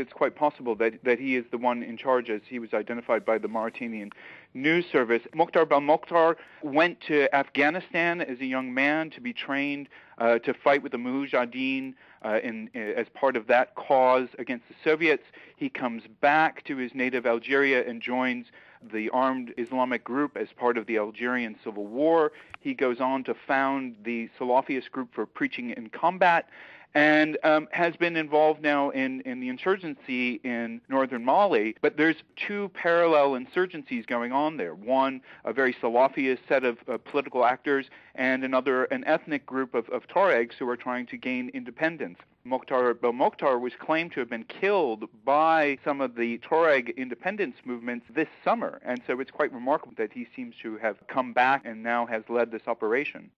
it's quite possible that, that he is the one in charge as he was identified by the Mauritanian news service. Mokhtar Belmokhtar went to Afghanistan as a young man to be trained uh, to fight with the Mujahideen uh, in, as part of that cause against the Soviets. He comes back to his native Algeria and joins the armed Islamic group as part of the Algerian civil war. He goes on to found the Salafist group for preaching in combat and um, has been involved now in, in the insurgency in northern Mali. But there's two parallel insurgencies going on there. One, a very Salafist set of uh, political actors, and another, an ethnic group of, of Tuaregs who are trying to gain independence. Mokhtar Belmokhtar was claimed to have been killed by some of the Tuareg independence movements this summer, and so it's quite remarkable that he seems to have come back and now has led this operation.